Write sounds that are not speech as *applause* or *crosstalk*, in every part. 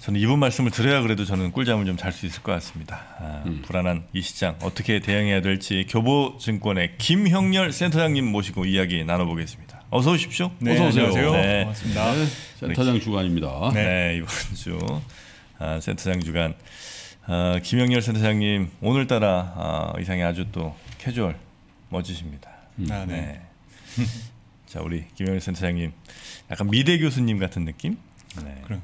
저는 이분 말씀을 들어야 그래도 저는 꿀잠을 좀 잘 수 있을 것 같습니다. 아, 음. 불안한 이 시장 어떻게 대응해야 될지 교보증권의 김형렬 센터장님 모시고 이야기 나눠보겠습니다. 어서 오십시오. 네, 어서 오세요. 안녕하세요. 네. 반갑습니다. 센터장 주관입니다. 네, 네. 이번 주 아, 센터장 주간 아, 김영렬 센터장님 오늘따라 아, 의상이 아주 또 캐주얼 멋지십니다. 아, 네. 네. *laughs* 자 우리 김영렬 센터장님 약간 미대 교수님 같은 느낌? 네. 그럼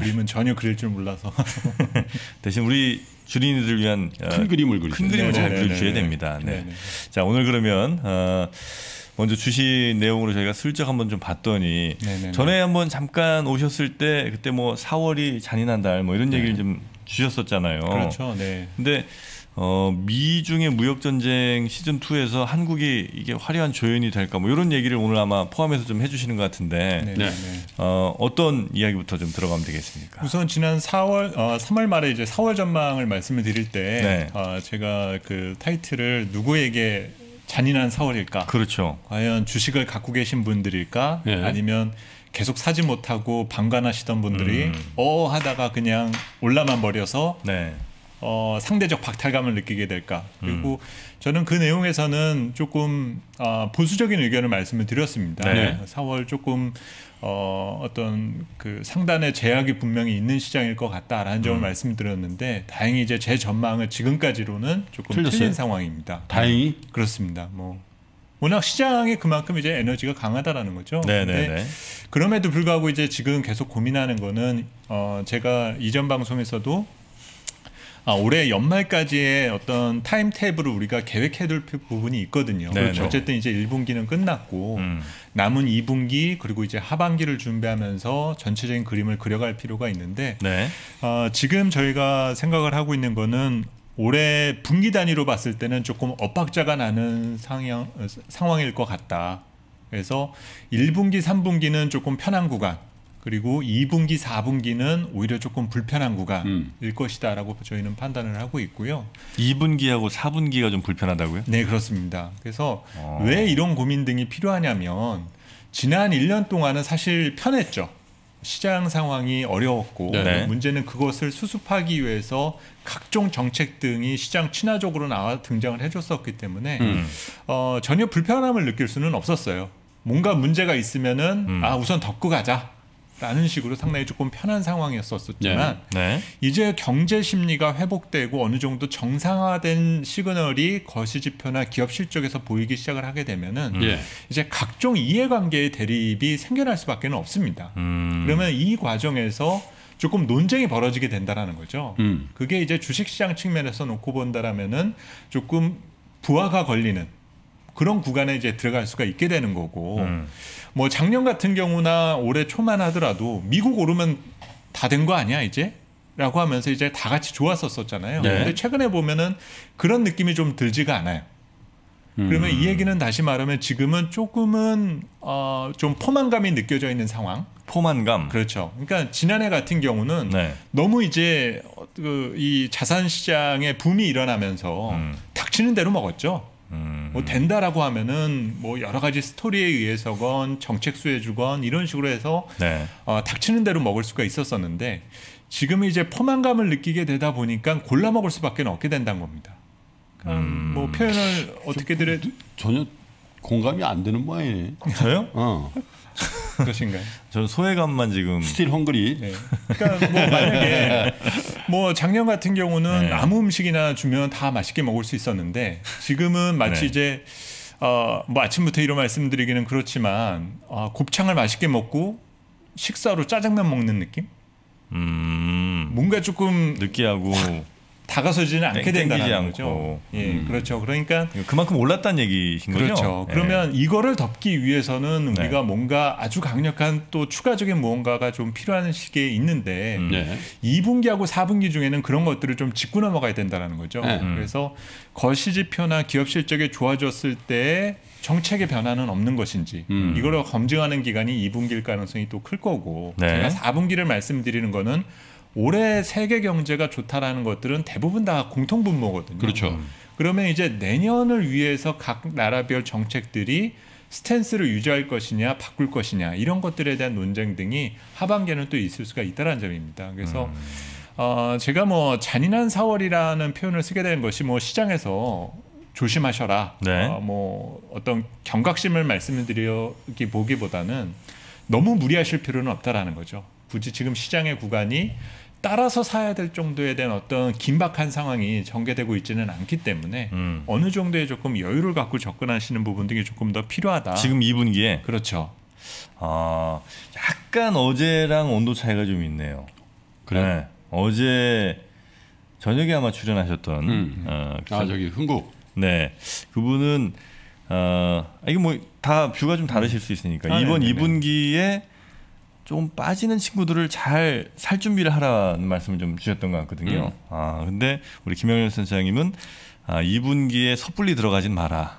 그림은 전혀 그릴 줄 몰라서. *laughs* 대신 우리 주린이들 위한 어, 큰 그림을 그리죠. 큰 그림을 잘 네네네네. 그려주셔야 됩니다. 네. 네네. 자 오늘 그러면 어, 먼저 주식 내용으로 저희가 슬쩍 한번 좀 봤더니 네네네. 전에 한번 잠깐 오셨을 때 그때 뭐 4월이 잔인한 달 뭐 이런 얘기를 좀 주셨었잖아요. 그렇죠. 네. 근데 어, 미중의 무역 전쟁 시즌 2에서 한국이 이게 화려한 조연이 될까 뭐 이런 얘기를 오늘 아마 포함해서 좀 해주시는 것 같은데 네. 네. 네. 어, 어떤 이야기부터 좀 들어가면 되겠습니까? 우선 지난 4월, 어, 3월 말에 이제 4월 전망을 말씀을 드릴 때, 네. 어, 제가 그 타이틀을 누구에게 잔인한 4월일까? 그렇죠. 과연 주식을 갖고 계신 분들일까? 네. 아니면 계속 사지 못하고 방관하시던 분들이 음. 어 하다가 그냥 올라만 버려서 네. 어, 상대적 박탈감을 느끼게 될까? 그리고 음. 저는 그 내용에서는 조금 어, 보수적인 의견을 말씀을 드렸습니다. 네. 4월 조금 어, 어떤 그 상단의 제약이 분명히 있는 시장일 것 같다라는 점을 음. 말씀드렸는데 다행히 이제 제 전망은 지금까지로는 조금 틀렸어요? 틀린 상황입니다. 다행히 그렇습니다. 뭐 워낙 시장이 그만큼 이제 에너지가 강하다라는 거죠. 네네네. 그럼에도 불구하고 이제 지금 계속 고민하는 거는 어 제가 이전 방송에서도 아, 올해 연말까지의 어떤 타임 탭을 우리가 계획해둘 부분이 있거든요. 네, 그렇죠. 네. 어쨌든 이제 1분기는 끝났고 음. 남은 2분기 그리고 이제 하반기를 준비하면서 전체적인 그림을 그려갈 필요가 있는데 네. 어, 지금 저희가 생각을 하고 있는 거는 올해 분기 단위로 봤을 때는 조금 엇박자가 나는 어, 상황일 것 같다. 그래서 1분기, 3분기는 조금 편한 구간, 그리고 2분기, 4분기는 오히려 조금 불편한 구간일 음. 것이다라고 저희는 판단을 하고 있고요. 2분기하고 4분기가 좀 불편하다고요? 네, 그렇습니다. 그래서 어. 왜 이런 고민 등이 필요하냐면 지난 1년 동안은 사실 편했죠. 시장 상황이 어려웠고 네. 문제는 그것을 수습하기 위해서 각종 정책 등이 시장 친화적으로 나와 등장을 해줬었기 때문에 음. 어, 전혀 불편함을 느낄 수는 없었어요. 뭔가 문제가 있으면은 음. 아 우선 덮고 가자. 라는 식으로 상당히 조금 편한 상황이었었지만 네. 이제 경제 심리가 회복되고 어느 정도 정상화된 시그널이 거시 지표나 기업 실적에서 보이기 시작을 하게 되면은 음. 예. 이제 각종 이해관계의 대립이 생겨날 수밖에 없습니다. 음. 그러면 이 과정에서 조금 논쟁이 벌어지게 된다라는 거죠. 음. 그게 이제 주식시장 측면에서 놓고 본다라면은 조금 부하가 걸리는 그런 구간에 이제 들어갈 수가 있게 되는 거고 음. 뭐 작년 같은 경우나 올해 초만 하더라도 미국 오르면 다 된 거 아니야 이제? 라고 하면서 이제 다 같이 좋았었었잖아요. 네. 근데 최근에 보면은 그런 느낌이 좀 들지가 않아요. 음. 그러면 이 얘기는 다시 말하면 지금은 조금은 어, 좀 포만감이 느껴져 있는 상황. 포만감. 그렇죠. 그러니까 지난해 같은 경우는 네. 너무 이제 어, 그이 자산 시장의 붐이 일어나면서 음. 닥치는 대로 먹었죠. 음. 뭐 된다라고 하면은 뭐 여러 가지 스토리에 의해서건 정책 수혜주건 이런 식으로 해서 네. 어, 닥치는 대로 먹을 수가 있었었는데 지금은 이제 포만감을 느끼게 되다 보니까 골라 먹을 수밖에 없게 된다는 겁니다. 그러니까 음. 뭐 표현을 어떻게 드려 전혀 공감이 안 되는 모양이네. 저요? 어. *laughs* 그것인가요? 저는 소외감만 지금 still hungry. 네. 그러니까 뭐 만약에 뭐 작년 같은 경우는 네. 아무 음식이나 주면 다 맛있게 먹을 수 있었는데 지금은 마치 네. 이제 어 뭐 아침부터 이런 말씀드리기는 그렇지만 어, 곱창을 맛있게 먹고 식사로 짜장면 먹는 느낌? 음, 뭔가 조금 느끼하고 다가서지는 않게 된다는. 거죠. 예, 음. 그렇죠. 그러니까 그만큼 올랐다는 그렇죠. 거죠? 예. 그러면 이거를 덮기 위해서는 네. 우리가 뭔가 아주 강력한 또 추가적인 무언가가 좀 필요한 시기에 있는데 음. 네. 2분기하고 4분기 중에는 그런 것들을 좀 짚고 넘어가야 된다는 거죠. 네. 음. 그래서 거시지표나 기업 실적이 좋아졌을 때 정책의 변화는 없는 것인지 음. 이거를 검증하는 기간이 2분기일 가능성이 또 클 거고 네. 제가 4분기를 말씀드리는 거는 올해 세계 경제가 좋다라는 것들은 대부분 다 공통 분모거든요. 그렇죠. 그러면 이제 내년을 위해서 각 나라별 정책들이 스탠스를 유지할 것이냐 바꿀 것이냐 이런 것들에 대한 논쟁 등이 하반기에는 또 있을 수가 있다는 점입니다. 그래서 음. 어, 제가 뭐 잔인한 4월이라는 표현을 쓰게 된 것이 뭐 시장에서 조심하셔라. 네. 어, 뭐 어떤 경각심을 말씀드리기 보기보다는 너무 무리하실 필요는 없다라는 거죠. 굳이 지금 시장의 구간이 따라서 사야 될 정도에 대한 어떤 긴박한 상황이 전개되고 있지는 않기 때문에 음. 어느 정도의 조금 여유를 갖고 접근하시는 부분 등이 조금 더 필요하다. 지금 2분기에 그렇죠. 아, 약간 어제랑 온도 차이가 좀 있네요. 그래요? 네. 어제 저녁에 아마 출연하셨던 음. 어, 아 저기 흥국. 네 그분은 어 이게 뭐 다 뷰가 좀 다르실 수 있으니까 아, 이번 네네네. 2분기에 좀 빠지는 친구들을 잘 살 준비를 하라는 말씀을 좀 주셨던 것 같거든요. 음. 아 근데 우리 김영렬 선생님은 아 2분기에 섣불리 들어가진 마라.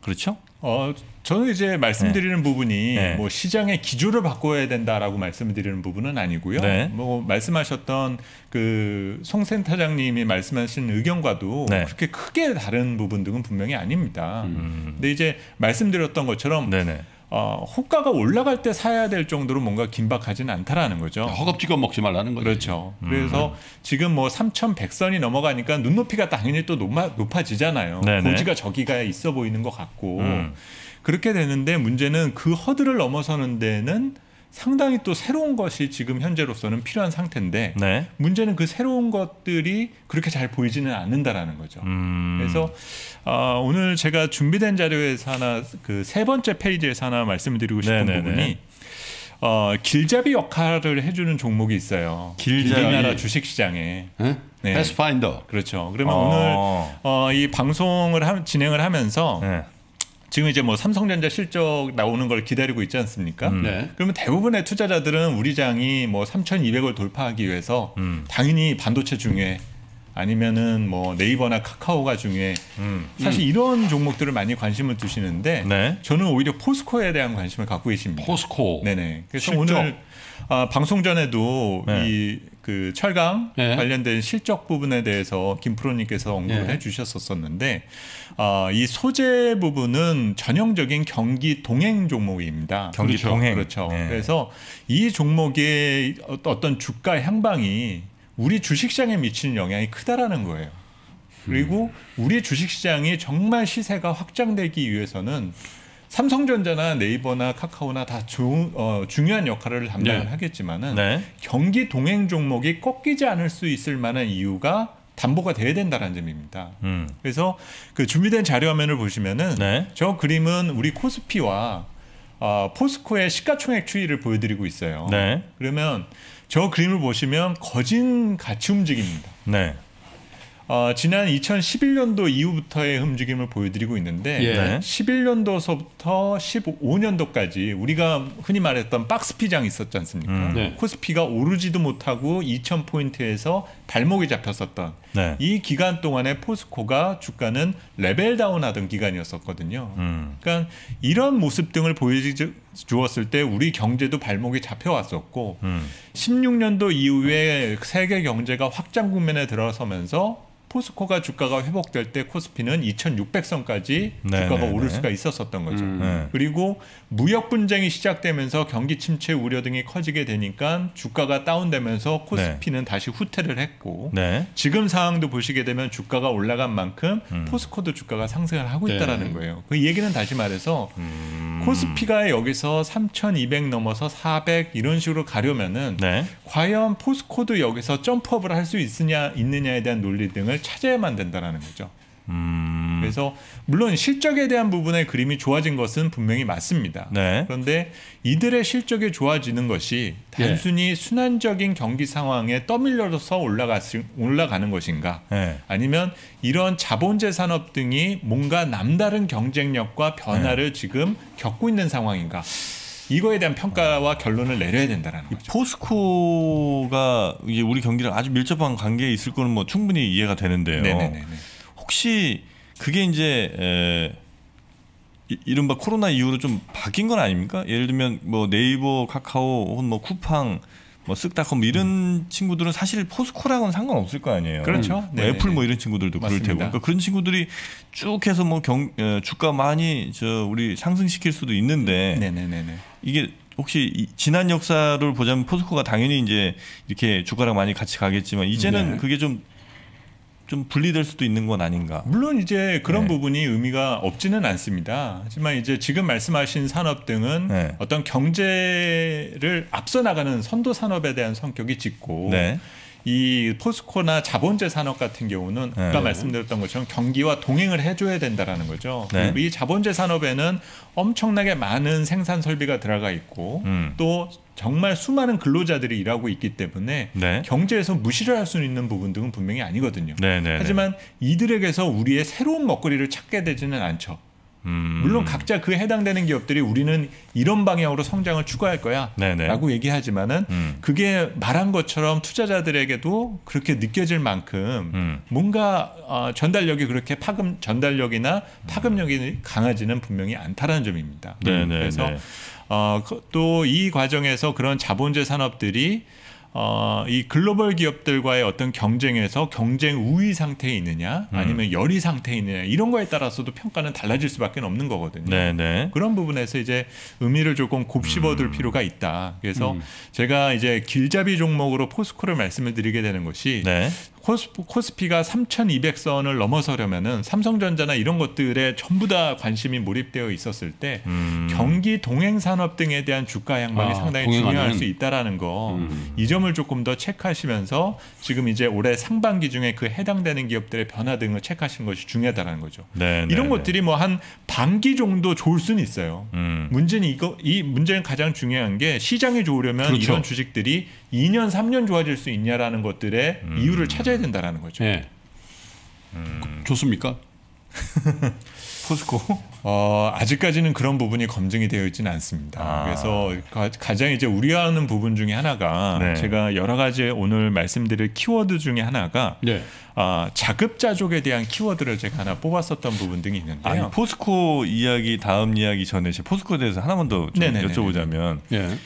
그렇죠? 어, 저는 이제 말씀드리는 부분이 네. 뭐 시장의 기조를 바꿔야 된다라고 말씀드리는 부분은 아니고요. 네. 뭐 말씀하셨던 그 송센터장님이 말씀하신 의견과도 네. 그렇게 크게 다른 부분 등은 분명히 아닙니다. 음. 근데 이제 말씀드렸던 것처럼 네네. 어, 호가가 올라갈 때 사야 될 정도로 뭔가 긴박하지는 않다라는 거죠. 허겁지겁 먹지 말라는 거죠. 그렇죠. 음. 그래서 지금 뭐 3,100선이 넘어가니까 눈높이가 당연히 또 높아, 높아지잖아요. 네네. 고지가 저기가 있어 보이는 것 같고 음. 그렇게 되는데 문제는 그 허들을 넘어서는 데는 상당히 또 새로운 것이 지금 현재로서는 필요한 상태인데 네. 문제는 그 새로운 것들이 그렇게 잘 보이지는 않는다라는 거죠. 음. 그래서 어, 오늘 제가 준비된 자료에서 하나 그 세 번째 페이지에서 하나 말씀드리고 싶은 네네네. 부분이 어, 길잡이 역할을 해주는 종목이 있어요. 길잡이. 우리나라 주식시장에 네? 네. 패스파인더. 그렇죠. 그러면 어. 오늘 어, 이 방송을 함- 진행을 하면서 네. 지금 이제 뭐 삼성전자 실적 나오는 걸 기다리고 있지 않습니까? 음. 네. 그러면 대부분의 투자자들은 우리 장이 뭐 3,200을 돌파하기 위해서 음. 당연히 반도체 중에 아니면은 뭐 네이버나 카카오가 중에 음. 사실 이런 종목들을 많이 관심을 두시는데 네. 저는 오히려 포스코에 대한 관심을 갖고 계십니다. 포스코. 네네. 그래서 실적. 오늘 아, 방송 전에도 네. 이 그 철강 네. 관련된 실적 부분에 대해서 김프로님께서 언급을 네. 해주셨었는데 아, 이 소재 부분은 전형적인 경기 동행 종목입니다. 경기 그렇죠. 동행. 그렇죠. 네. 그래서 이 종목의 어- 어떤 주가 향방이 우리 주식시장에 미치는 영향이 크다라는 거예요. 그리고 우리 주식시장이 정말 시세가 확장되기 위해서는 삼성전자나 네이버나 카카오나 다 조- 어, 중요한 역할을 담당을 네. 하겠지만은 네. 경기 동행 종목이 꺾이지 않을 수 있을 만한 이유가 담보가 돼야 된다는 점입니다. 음. 그래서 그 준비된 자료 화면을 보시면은 네. 저 그림은 우리 코스피와 어, 포스코의 시가총액 추이를 보여드리고 있어요. 네. 그러면 저 그림을 보시면 거진 같이 움직입니다. 네. 어, 지난 2011년도 이후부터의 움직임을 보여드리고 있는데 예. 네. 11년도서부터 15년도까지 우리가 흔히 말했던 박스피 장 있었지 않습니까? 음. 네. 코스피가 오르지도 못하고 2,000포인트에서 발목이 잡혔었던 네. 이 기간 동안에 포스코가 주가는 레벨 다운하던 기간이었었거든요. 음. 그러니까 이런 모습 등을 보여주었을 때 우리 경제도 발목이 잡혀왔었고 음. 16년도 이후에 세계 경제가 확장 국면에 들어서면서 포스코가 주가가 회복될 때 코스피는 2,600선까지 네, 주가가 네, 오를 네. 수가 있었었던 거죠. 음. 네. 그리고 무역 분쟁이 시작되면서 경기 침체 우려 등이 커지게 되니까 주가가 다운되면서 코스피는 다시 후퇴를 했고 네. 지금 상황도 보시게 되면 주가가 올라간 만큼 음. 포스코도 주가가 상승을 하고 네. 있다라는 거예요. 그 얘기는 다시 말해서 음. 코스피가 여기서 3,200 넘어서 400 이런 식으로 가려면은 네. 과연 포스코도 여기서 점프업을 할 수 있느냐 있느냐에 대한 논리 등을 찾아야만 된다라는 거죠. 음. 그래서 물론 실적에 대한 부분의 그림이 좋아진 것은 분명히 맞습니다. 네. 그런데 이들의 실적이 좋아지는 것이 단순히 순환적인 경기 상황에 떠밀려서 올라가 올라가는 것인가? 네. 아니면 이런 자본재 산업 등이 뭔가 남다른 경쟁력과 변화를 지금 겪고 있는 상황인가? 이거에 대한 평가와 결론을 내려야 된다라는 거죠. 포스코가 이제 우리 경기랑 아주 밀접한 관계에 있을 거는 뭐 충분히 이해가 되는데요. 네네네. 혹시 그게 이제 에, 이- 이른바 코로나 이후로 좀 바뀐 건 아닙니까? 예를 들면 뭐 네이버, 카카오 혹은 뭐 쿠팡, 뭐 쓱닷컴 뭐 이런 친구들은 사실 포스코랑은 상관없을 거 아니에요. 그렇죠. 뭐. 애플 뭐 이런 친구들도 그럴 맞습니다. 테고. 그러니까 그런 친구들이 쭉 해서 뭐 경, 어, 주가 많이 저 우리 상승시킬 수도 있는데 네네네네. 이게 혹시 이 지난 역사를 보자면 포스코가 당연히 이제 이렇게 주가랑 많이 같이 가겠지만 이제는 네. 그게 좀 좀 분리될 수도 있는 건 아닌가. 물론 이제 그런 네. 부분이 의미가 없지는 않습니다. 하지만 이제 지금 말씀하신 산업 등은 네. 어떤 경제를 앞서 나가는 선도 산업에 대한 성격이 짙고 네. 이 포스코나 자본재 산업 같은 경우는 네. 아까 말씀드렸던 것처럼 경기와 동행을 해줘야 된다라는 거죠. 네. 이 자본재 산업에는 엄청나게 많은 생산 설비가 들어가 있고 음. 또 정말 수많은 근로자들이 일하고 있기 때문에 네. 경제에서 무시를 할 수 있는 부분 등은 분명히 아니거든요. 네, 네. 하지만 이들에게서 우리의 새로운 먹거리를 찾게 되지는 않죠. 음. 물론 각자 그 해당되는 기업들이 우리는 이런 방향으로 성장을 추구할 거야 네네. 라고 얘기하지만은 음. 그게 말한 것처럼 투자자들에게도 그렇게 느껴질 만큼 음. 뭔가 어, 전달력이 그렇게 파급 전달력이나 파급력이 강하지는 분명히 않다라는 점입니다. 네네. 그래서 네. 어, 또 이 과정에서 그런 자본재 산업들이 어, 이 글로벌 기업들과의 어떤 경쟁에서 경쟁 우위 상태에 있느냐 음. 아니면 열의 상태에 있느냐 이런 거에 따라서도 평가는 달라질 수밖에 없는 거거든요. 네, 네. 그런 부분에서 이제 의미를 조금 곱씹어둘 필요가 있다. 그래서 음. 제가 이제 길잡이 종목으로 포스코를 말씀을 드리게 되는 것이 네. 코스, 코스피 가 3,200선을 넘어서려면은 삼성전자나 이런 것들에 전부 다 관심이 몰입되어 있었을 때 음. 경기 동행 산업 등에 대한 주가 향방이 아, 상당히 동행하는. 중요할 수 있다라는 거. 음. 이 점을 조금 더 체크하시면서 지금 이제 올해 상반기 중에 그 해당되는 기업들의 변화 등을 체크하시는 것이 중요하다는 거죠. 네, 네, 이런 네. 것들이 뭐 한 반기 정도 좋을 수는 있어요. 음. 문제는 이거 이 문제는 가장 중요한 게 시장이 좋으려면 그렇죠. 이런 주식들이 2년 3년 좋아질 수 있냐라는 것들의 음. 이유를 찾아야 된다라는 거죠. 예. 좋습니까? *laughs* 포스코. 어, 아직까지는 그런 부분이 검증이 되어 있지는 않습니다. 아. 그래서 가, 가장 이제 우려하는 부분 중에 하나가 네. 제가 여러 가지 오늘 말씀드릴 키워드 중에 하나가 네. 아, 자급자족에 대한 키워드를 제가 하나 뽑았었던 부분 등이 있는데요. 아니 포스코 이야기 다음 이야기 전에 제 포스코에 대해서 하나만 더좀 네네네네. 여쭤보자면 예.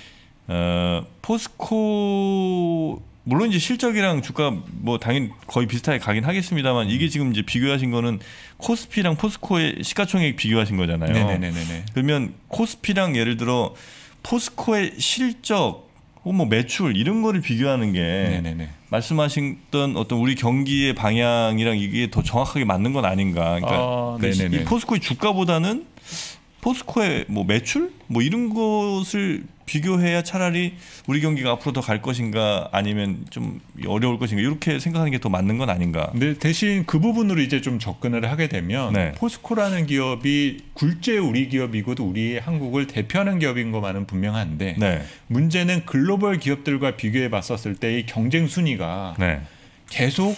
어, 포스코 물론 이제 실적이랑 주가 뭐 당연히 거의 비슷하게 가긴 하겠습니다만 이게 지금 이제 비교하신 거는 코스피랑 포스코의 시가총액 비교하신 거잖아요. 네네네네. 그러면 코스피랑 예를 들어 포스코의 실적 뭐 매출 이런 거를 비교하는 게 네네네. 말씀하셨던 어떤 우리 경기의 방향이랑 이게 더 정확하게 맞는 건 아닌가. 그러니까 아, 그. 이 포스코의 주가보다는 포스코의 뭐 매출 뭐 이런 것을 비교해야 차라리 우리 경기가 앞으로 더 갈 것인가 아니면 좀 어려울 것인가 이렇게 생각하는 게 더 맞는 건 아닌가. 근데 대신 그 부분으로 이제 좀 접근을 하게 되면 네. 포스코라는 기업이 굴제 우리 기업이고도 우리 한국을 대표하는 기업인 것만은 분명한데 네, 문제는 글로벌 기업들과 비교해 봤었을 때이 경쟁 순위가 네, 계속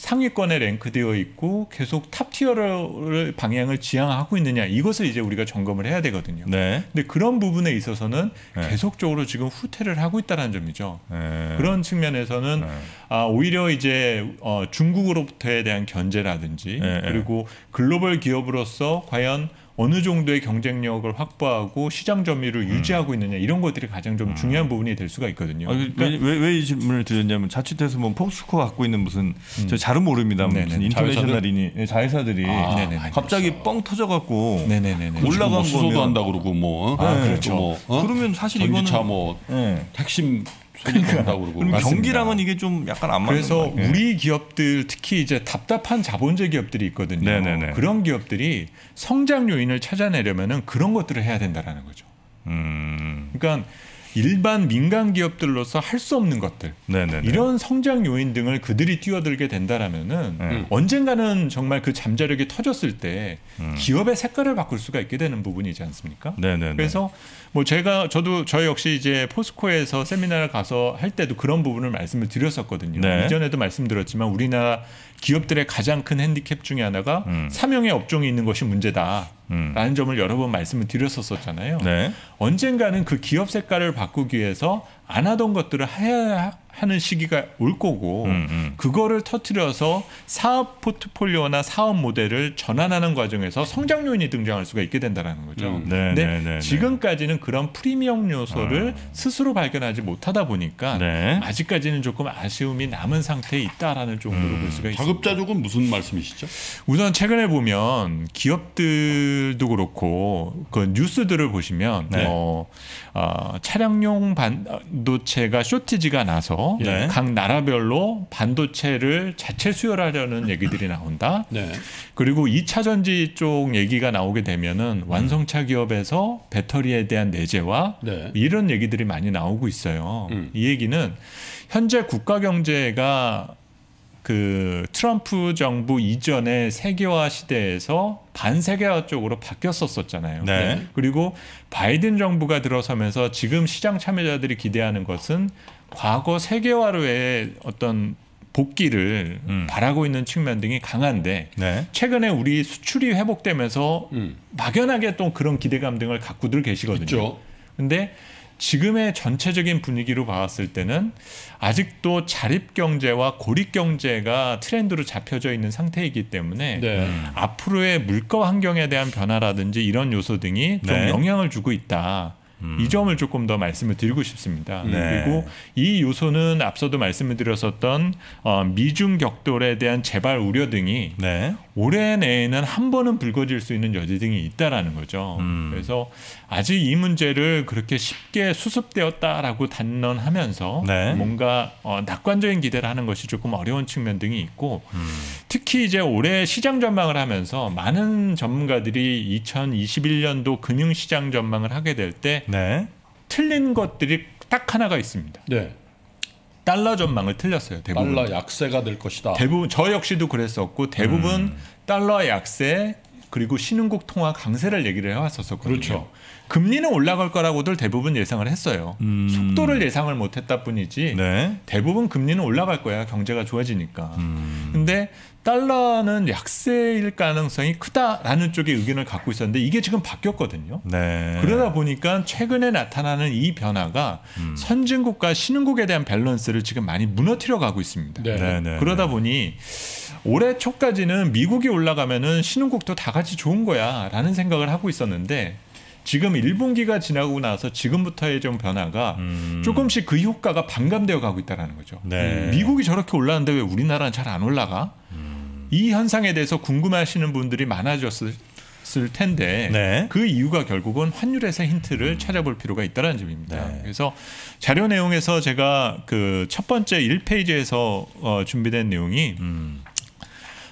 상위권에 랭크되어 있고 계속 top tier를 방향을 지향하고 있느냐 이것을 이제 우리가 점검을 해야 되거든요. 네. 근데 그런 부분에 있어서는 네. 계속적으로 지금 후퇴를 하고 있다는 점이죠. 네. 그런 측면에서는 네. 아, 오히려 이제 어, 중국으로부터에 대한 견제라든지 네, 네. 그리고 글로벌 기업으로서 과연 어느 정도의 경쟁력을 확보하고 시장 점유율을 유지하고 있느냐 이런 것들이 가장 좀 중요한 부분이 될 수가 있거든요. 아, 그러니까 왜왜 이 질문을 드렸냐면 자칫해서 뭐 포스코 갖고 있는 무슨 저 잘은 모릅니다 음. 네네. 무슨 인터내셔널이니 네, 자회사들이 아, 네네네. 갑자기 뻥 터져 갖고 네네네네. 올라간 뭐 수소도 한다 그러고 뭐. 아, 어? 그렇죠. 뭐, 어? 그러면 사실 전기차 이거는 뭐 네. 핵심 손님 많다고 그러고. 그럼. 경기랑은 이게 좀 약간 안 맞는 그래서 거. 우리 기업들 특히 이제 답답한 자본제 기업들이 있거든요. 네네네. 그런 기업들이 성장 요인을 찾아내려면은 그런 것들을 해야 된다라는 거죠. 음. 그러니까 일반 민간 기업들로서 할 수 없는 것들 네네네. 이런 성장 요인 등을 그들이 뛰어들게 된다라면은 네. 언젠가는 정말 그 잠자력이 터졌을 때 음. 기업의 색깔을 바꿀 수가 있게 되는 부분이지 않습니까? 네네네. 그래서 뭐 제가 저도 저 역시 이제 포스코에서 세미나를 가서 할 때도 그런 부분을 말씀을 드렸었거든요. 네. 이전에도 말씀드렸지만 우리나라 기업들의 가장 큰 핸디캡 중에 하나가 음. 삼형의 업종이 있는 것이 문제다. 음. 라는 점을 여러 번 말씀을 드렸었잖아요. 네. 언젠가는 그 기업 색깔을 바꾸기 위해서 안 하던 것들을 해야 하는 시기가 올 거고 음, 음. 그거를 터트려서 사업 포트폴리오나 사업 모델을 전환하는 과정에서 성장 요인이 등장할 수가 있게 된다는 거죠. 음. 네, 근데 네, 네, 네. 지금까지는 그런 프리미엄 요소를 스스로 발견하지 못하다 보니까 네. 아직까지는 조금 아쉬움이 남은 상태에 있다라는 정도로 음. 볼 수가 있습니다. 자급자족은 무슨 말씀이시죠? 우선 최근에 보면 기업들도 그렇고 그 뉴스들을 보시면 네. 어, 어, 차량용 반도체가 쇼티지가 나서 네. 각 나라별로 반도체를 자체 수혈하려는 얘기들이 나온다. 네. 그리고 2차 전지 쪽 얘기가 나오게 되면은 완성차 기업에서 배터리에 대한 내재와 네. 이런 얘기들이 많이 나오고 있어요. 음. 이 얘기는 현재 국가 경제가 그 트럼프 정부 이전의 세계화 시대에서 반세계화 쪽으로 바뀌었었잖아요. 네. 그리고 바이든 정부가 들어서면서 지금 시장 참여자들이 기대하는 것은 과거 세계화로의 어떤 복귀를 음. 바라고 있는 측면 등이 강한데 네. 최근에 우리 수출이 회복되면서 음. 막연하게 또 그런 기대감 등을 갖고들 계시거든요. 있죠. 근데 지금의 전체적인 분위기로 봤을 때는 아직도 자립 경제와 고립 경제가 트렌드로 잡혀져 있는 상태이기 때문에 네. 앞으로의 물가 환경에 대한 변화라든지 이런 요소 등이 좀 네. 영향을 주고 있다. 음. 이 점을 조금 더 말씀을 드리고 싶습니다. 네. 그리고 이 요소는 앞서도 말씀을 드렸었던 어, 미중 격돌에 대한 재발 우려 등이 네. 올해 내에는 한 번은 불거질 수 있는 여지 등이 있다라는 거죠. 음. 그래서 아직 이 문제를 그렇게 쉽게 수습되었다라고 단언하면서 네. 뭔가 어, 낙관적인 기대를 하는 것이 조금 어려운 측면 등이 있고 음. 특히 이제 올해 시장 전망을 하면서 많은 전문가들이 2021년도 금융 시장 전망을 하게 될때 네. 틀린 것들이 딱 하나가 있습니다. 네. 달러 전망을 틀렸어요. 대부분. 달러 약세가 될 것이다. 대부분 저 역시도 그랬었고 대부분 음. 달러 약세 그리고 신흥국 통화 강세를 얘기를 해왔었거든요. 그렇죠. 금리는 올라갈 거라고들 대부분 예상을 했어요. 음. 속도를 예상을 못했다 뿐이지 네. 대부분 금리는 올라갈 거야 경제가 좋아지니까. 음. 근데 달러는 약세일 가능성이 크다라는 쪽의 의견을 갖고 있었는데 이게 지금 바뀌었거든요. 네. 그러다 보니까 최근에 나타나는 이 변화가 음. 선진국과 신흥국에 대한 밸런스를 지금 많이 무너뜨려 가고 있습니다. 네. 네, 네. 그러다 보니 올해 초까지는 미국이 올라가면은 신흥국도 다 같이 좋은 거야라는 생각을 하고 있었는데 지금 1분기가 지나고 나서 지금부터의 좀 변화가 음. 조금씩 그 효과가 반감되어 가고 있다는 거죠. 네. 미국이 저렇게 올라가는데 왜 우리나라는 잘 안 올라가? 이 현상에 대해서 궁금해하시는 분들이 많아졌을 텐데 네. 그 이유가 결국은 환율에서 힌트를 찾아볼 필요가 있다는 점입니다. 네. 그래서 자료 내용에서 제가 그 첫 번째 1페이지에서 어, 준비된 내용이 음.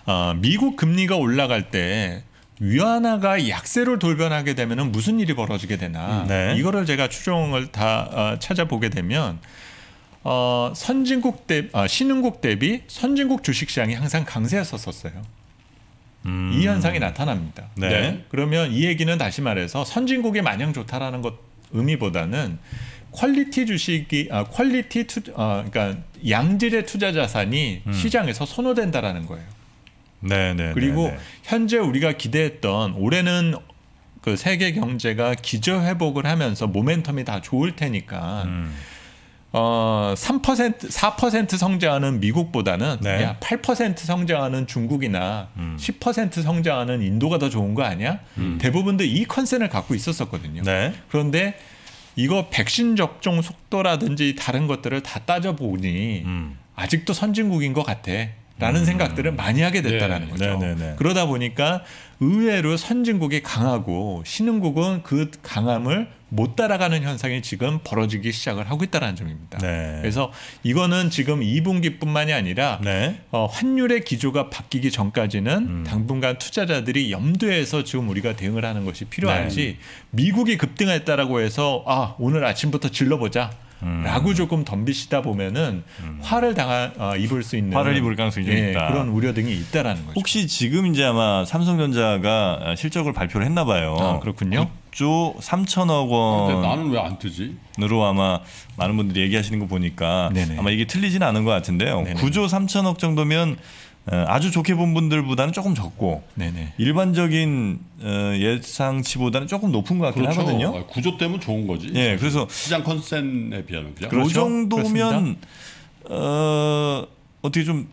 어, 미국 금리가 올라갈 때 위안화가 약세로 돌변하게 되면 무슨 일이 벌어지게 되나 네. 이거를 제가 추정을 다 어, 찾아보게 되면 어, 선진국 대 아, 신흥국 대비 선진국 주식시장이 항상 강세였었어요. 음. 이 현상이 나타납니다. 네. 네. 그러면 이 얘기는 다시 말해서 선진국이 마냥 좋다라는 것 의미보다는 quality 주식이 아 quality 투 아, 그러니까 양질의 투자 자산이 음. 시장에서 선호된다라는 거예요. 네, 네. 그리고. 현재 우리가 기대했던 올해는 그 세계 경제가 기저 회복을 하면서 모멘텀이 다 좋을 테니까 음. 어, 3% 4% 성장하는 미국보다는 네. 야, 8% 성장하는 중국이나 음. 10% 성장하는 인도가 더 좋은 거 아니야? 대부분도 이 컨센을 갖고 있었었거든요. 네. 그런데 이거 백신 접종 속도라든지 다른 것들을 다 따져보니 음. 아직도 선진국인 것 같아. 라는 생각들을 많이 하게 됐다라는 네. 거죠. 네, 네, 네. 그러다 보니까 의외로 선진국이 강하고 신흥국은 그 강함을 못 따라가는 현상이 지금 벌어지기 시작을 하고 있다는 점입니다. 네. 그래서 이거는 지금 2분기뿐만이 아니라 네. 어, 환율의 기조가 바뀌기 전까지는 음. 당분간 투자자들이 염두에서 지금 우리가 대응을 하는 것이 필요하지 네. 미국이 급등했다라고 해서 아 오늘 아침부터 질러보자. 음. 라고 조금 덤비시다 보면은 화를 당하 어, 입을 수 있는 화를 입을 가능성이 좀 예, 있다. 그런 우려 등이 있다라는 거죠. 혹시 지금 이제 아마 삼성전자가 실적을 발표를 했나 봐요. 아, 그렇군요. 9조 3천억 근데 원으로 나는 왜 안 뜨지? 아마 많은 분들이 얘기하시는 거 보니까 네네. 아마 이게 틀리지는 않은 것 같은데요. 네네. 9조 3천억 정도면 어, 아주 좋게 본 분들보다는 조금 적고 네네. 일반적인 어, 예상치보다는 조금 높은 것 같긴 그렇죠. 하거든요. 아, 9조 때문에 좋은 거지. 예, 그래서 시장 consen에 비하면 그죠? 그 그렇죠. 정도면 어, 어떻게 좀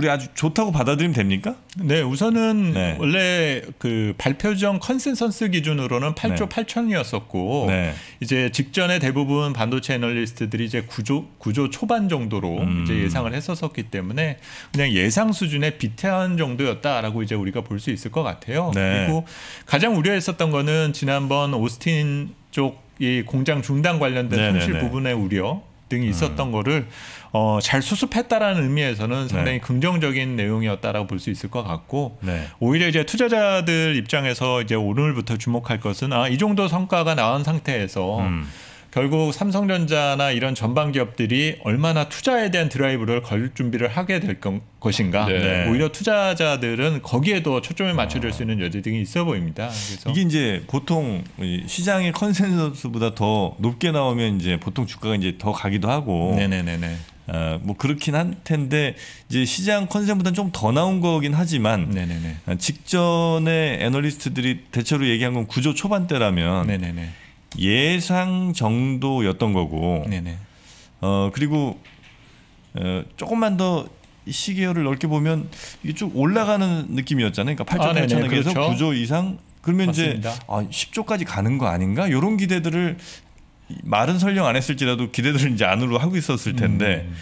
우리 아주 좋다고 받아들이면 됩니까? 네, 우선은 네. 원래 그 발표 전 컨센서스 기준으로는 8조 네. 8천이었었고 네. 이제 직전에 대부분 반도체 애널리스트들이 이제 9조 9조 초반 정도로 음. 이제 예상을 했었었기 때문에 그냥 예상 수준의 비태한 정도였다라고 이제 우리가 볼 수 있을 것 같아요. 네. 그리고 가장 우려했었던 거는 지난번 오스틴 쪽이 공장 중단 관련된 네네네. 음. 손실 부분의 우려 등이 있었던 거를 어, 잘 수습했다라는 의미에서는 상당히 네. 긍정적인 내용이었다라고 볼 수 있을 것 같고 네. 오히려 이제 투자자들 입장에서 이제 오늘부터 주목할 것은 아, 이 정도 성과가 나온 상태에서 음. 결국 삼성전자나 이런 전방 기업들이 얼마나 투자에 대한 드라이브를 걸 준비를 하게 될 건- 것인가. 네. 오히려 투자자들은 거기에도 초점을 맞춰줄 수 있는 여지 등이 있어 보입니다. 그래서 이게 이제 보통 이 시장의 consensus보다 더 높게 나오면 이제 보통 주가가 이제 더 가기도 하고 네네네네. 어, 뭐 그렇긴 한 텐데 이제 시장 consen보다는 좀 더 나온 거긴 하지만 네네네. 어, 직전에 애널리스트들이 대체로 얘기한 건 9조 초반대라면 네네네. 예상 정도였던 거고 네네. 어 그리고 어, 조금만 더 시계열을 넓게 보면 이게 쭉 올라가는 느낌이었잖아요. 그러니까 8조 아, 네네, 8천억에서 그렇죠. 9조 이상 그러면 맞습니다. 이제 아, 10조까지 가는 거 아닌가? 이런 기대들을 말은 설령 안 했을지라도 기대들을 이제 안으로 하고 있었을 텐데 음.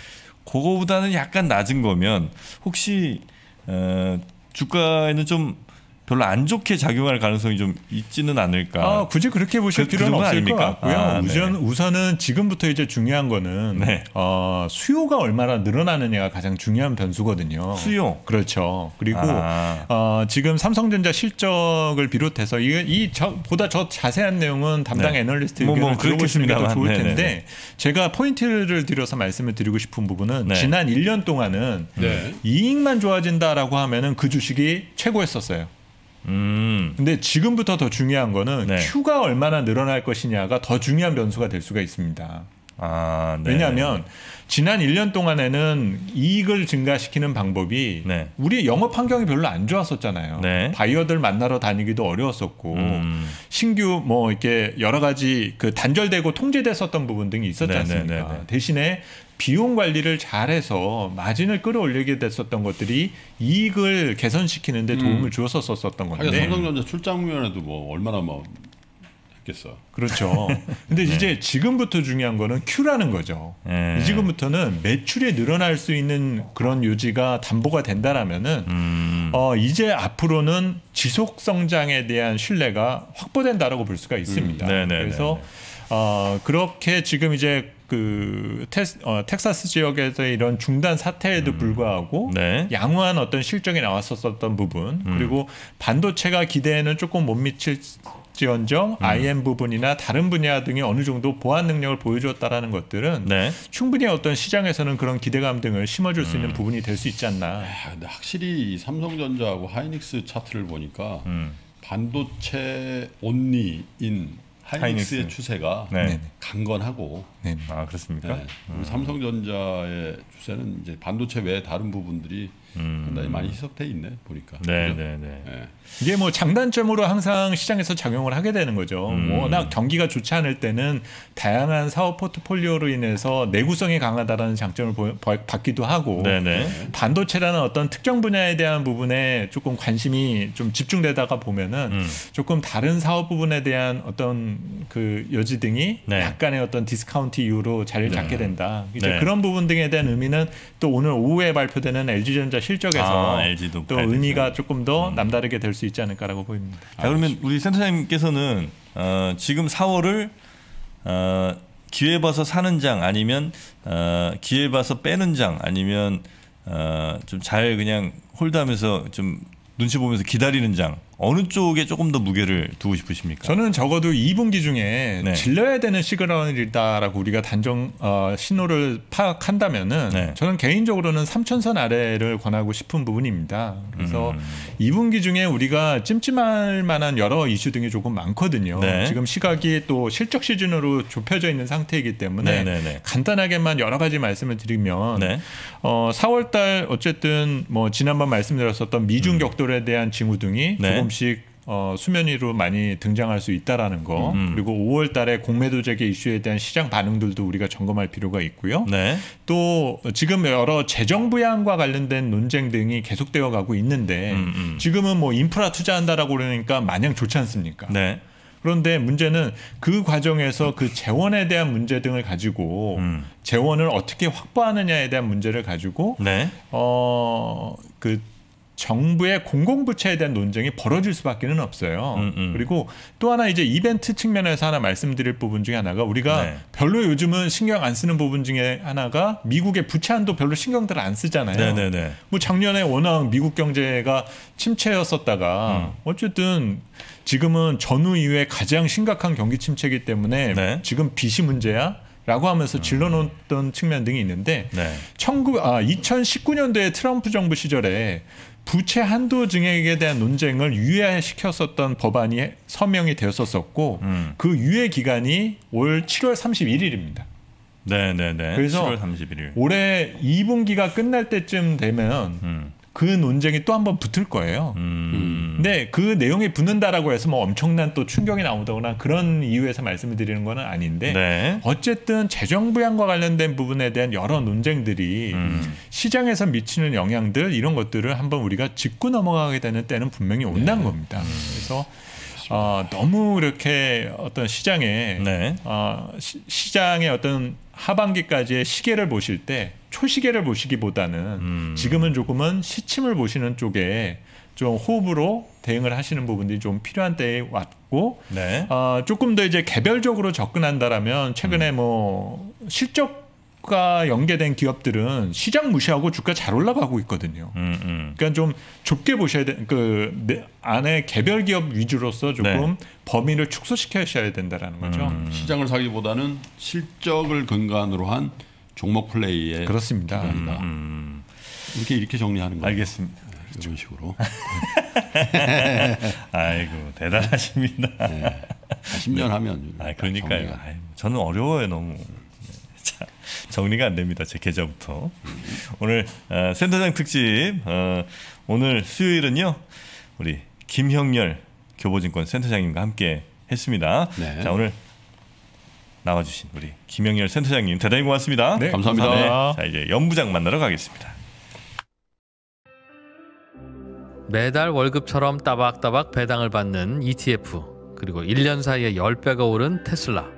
그거보다는 약간 낮은 거면 혹시 어, 주가에는 좀 별로 안 좋게 작용할 가능성이 좀 있지는 않을까? 아, 굳이 그렇게 보실 그- 그 필요는 없을 것 아닙니까? 같고요. 아, 네. 우선 우선은 지금부터 이제 중요한 거는 네. 어, 수요가 얼마나 늘어나느냐가 가장 중요한 변수거든요. 수요. 그렇죠. 그리고 아. 어, 지금 삼성전자 실적을 비롯해서 이, 이 저, 보다 저 자세한 내용은 담당 네. 애널리스트 뭐, 의견을 뭐 들어보시는 게 더. 좋을 네네네. 텐데 제가 포인트를 들여서 말씀을 드리고 싶은 부분은 네. 지난 1년 동안은 네. 이익만 좋아진다라고 하면은 그 주식이 최고였었어요. 음. 근데 지금부터 더 중요한 거는 네. Q가 얼마나 늘어날 것이냐가 더 중요한 변수가 될 수가 있습니다. 아, 네. 왜냐하면 지난 1년 동안에는 이익을 증가시키는 방법이 네. 우리 영업 환경이 별로 안 좋았었잖아요. 네. 바이어들 만나러 다니기도 어려웠었고 음. 신규 뭐 이렇게 여러 가지 그 단절되고 통제됐었던 부분 등이 있었지 네, 않습니까? 네, 네, 네. 대신에 비용 관리를 잘해서 마진을 끌어올리게 됐었던 것들이 이익을 개선시키는데 음. 도움을 주었었었던 하긴 건데 삼성전자 출장면에도 뭐 얼마나 뭐 했겠어. 그렇죠. *laughs* 근데 이제 지금부터 중요한 거는 Q라는 거죠. 네. 이 지금부터는 매출이 늘어날 수 있는 그런 요지가 담보가 된다라면은 음. 어 이제 앞으로는 지속 성장에 대한 신뢰가 확보된다라고 볼 수가 있습니다. 음, 네네네. 그래서 어 그렇게 지금 이제 그 테스, 어, 텍사스 지역에서 이런 중단 사태에도 불구하고 네. 양호한 어떤 실적이 나왔었던 부분 음. 그리고 반도체가 기대에는 조금 못 미칠 지언정 음. IM 부분이나 다른 분야 등이 어느 정도 보완 능력을 보여줬다라는 것들은 네. 충분히 어떤 시장에서는 그런 기대감 등을 심어줄 수 음. 있는 부분이 될 수 있지 않나. 아, 근데 확실히 이 삼성전자하고 하이닉스 차트를 보니까 음. 반도체 온리인 하이닉스의 하이닉스. 추세가 네. 강건하고 네. 아, 그렇습니까? 네. 삼성전자의 추세는 이제 반도체 외 다른 부분들이 음. 상당히 많이 희석돼 있네 보니까. 네, 그죠? 네, 네. 네. 이게 뭐 장단점으로 항상 시장에서 작용을 하게 되는 거죠. 음. 워낙 경기가 좋지 않을 때는 다양한 사업 포트폴리오로 인해서 내구성이 강하다라는 장점을 보- 봐- 받기도 하고 네, 네. 반도체라는 어떤 특정 분야에 대한 부분에 조금 관심이 좀 집중되다가 보면은 음. 조금 다른 사업 부분에 대한 어떤 그 여지 등이 네. 약간의 어떤 디스카운트 이유로 자리를 잡게 된다. 이제 네. 그런 부분 등에 대한 의미는 또 오늘 오후에 발표되는 LG전자 실적에서 아, 또. 음. 의미가 조금 더 남다르게 될 수 있지 않을까라고 보입니다. 자, 그러면 우리 센터장님께서는 어, 지금 4월을 어, 기회 봐서 사는 장 아니면 어, 기회 봐서 빼는 장 아니면 어, 좀잘 그냥 홀드하면서 좀 눈치 보면서 기다리는 장 어느 쪽에 조금 더 무게를 두고 싶으십니까? 저는 적어도 2분기 중에 네. 질러야 되는 시그널이다라고 우리가 단정 어, 신호를 파악한다면은 네. 저는 개인적으로는 3천선 아래를 권하고 싶은 부분입니다. 그래서 음. 2분기 중에 우리가 찜찜할 만한 여러 이슈 등이 조금 많거든요. 네. 지금 시각이 또 실적 시즌으로 좁혀져 있는 상태이기 때문에 네, 네, 네. 간단하게만 여러 가지 말씀을 드리면 네. 어, 4월달 어쨌든 뭐 지난번 말씀드렸었던 미중 격돌에 대한 징후 등이 음. 네. 조금씩 어, 수면 위로 많이 등장할 수 있다라는 거 음. 그리고 5월달에 공매도 재개 이슈에 대한 시장 반응들도 우리가 점검할 필요가 있고요. 네. 또 지금 여러 재정 부양과 관련된 논쟁 등이 계속되어 가고 있는데 음, 음. 지금은 뭐 인프라 투자한다라고 그러니까 마냥 좋지 않습니까? 네. 그런데 문제는 그 과정에서 그 재원에 대한 문제 등을 가지고 음. 재원을 어떻게 확보하느냐에 대한 문제를 가지고 네. 어그 정부의 공공부채에 대한 논쟁이 벌어질 수밖에는 없어요. 음, 음. 그리고 또 하나 이제 이벤트 측면에서 하나 말씀드릴 부분 중에 하나가 우리가 네. 별로 요즘은 신경 안 쓰는 부분 중에 하나가 미국의 부채 한도 별로 신경들 안 쓰잖아요. 네, 네, 네. 뭐 작년에 워낙 미국 경제가 침체였었다가 음. 어쨌든 지금은 전후 이후에 가장 심각한 경기 침체이기 때문에 네. 음. 지금 빚이 문제야. 라고 하면서 질러놓던 측면 등이 있는데 네. 19, 아, 2019년도에 트럼프 정부 시절에 부채 한도 증액에 대한 논쟁을 유예시켰었던 법안이 서명이 되었었고 음. 그 유예 기간이 올 7월 31일입니다. 네, 네, 네. 그래서 7월 31일. 올해 2분기가 끝날 때쯤 되면 음. 그 논쟁이 또 한 번 붙을 거예요. 음. 근데 그 내용이 붙는다라고 해서 뭐 엄청난 또 충격이 나오거나 그런 이유에서 말씀을 드리는 거는 아닌데 네. 어쨌든 재정 부양과 관련된 부분에 대한 여러 논쟁들이 음. 시장에서 미치는 영향들 이런 것들을 한번 우리가 짚고 넘어가게 되는 때는 분명히 온다는 겁니다. 그래서 어, 너무 이렇게 어떤 시장에 네. 어, 시, 시장의 어떤 하반기까지의 시계를 보실 때 초시계를 보시기보다는 음. 지금은 조금은 시침을 보시는 쪽에 좀 호흡으로 대응을 하시는 부분들이 좀 필요한 때에 왔고 네. 어, 조금 더 이제 개별적으로 접근한다라면 음. 최근에 뭐 실적 과 연계된 기업들은 시장 무시하고 주가 잘 올라가고 있거든요. 음, 음. 그러니까 좀 좁게 보셔야 돼. 그 내- 안에 개별 기업 위주로서 조금 범위를 축소시켜야 된다라는 거죠. 네. 음. 시장을 사기보다는 실적을 근간으로 한 종목 플레이에 그렇습니다. 기반이다. 음. 이렇게 이렇게 정리하는 거예요. 알겠습니다. 이런 식으로. *laughs* 아이고 대단하십니다. 네. 10년 하면 아 그러니까요. 정리가- 아이, 저는 어려워요 너무. 네. 자, 정리가 안 됩니다 제 계좌부터. 오늘 어, 센터장 특집 어, 오늘 수요일은요 우리 김형렬 교보증권 센터장님과 함께 했습니다. 네. 자 오늘 나와주신 우리 김형렬 센터장님 대단히 고맙습니다. 네, 감사합니다. 감사합니다. 자 이제 연부장 만나러 가겠습니다. 매달 월급처럼 따박따박 배당을 받는 ETF 그리고 1년 사이에 10배가 오른 테슬라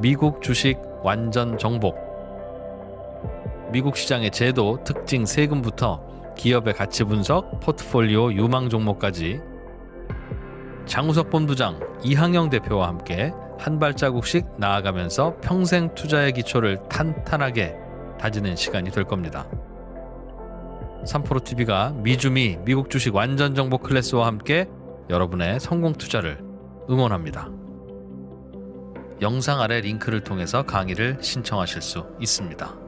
미국 주식 완전 정복 미국 시장의 제도, 특징, 세금부터 기업의 가치 분석, 포트폴리오 유망 종목까지 장우석 본부장, 이항영 대표와 함께 한 발자국씩 나아가면서 평생 투자의 기초를 탄탄하게 다지는 시간이 될 겁니다. 3프로TV가 미주미 미국 주식 완전 정보 클래스와 함께 여러분의 성공 투자를 응원합니다. 영상 아래 링크를 통해서 강의를 신청하실 수 있습니다.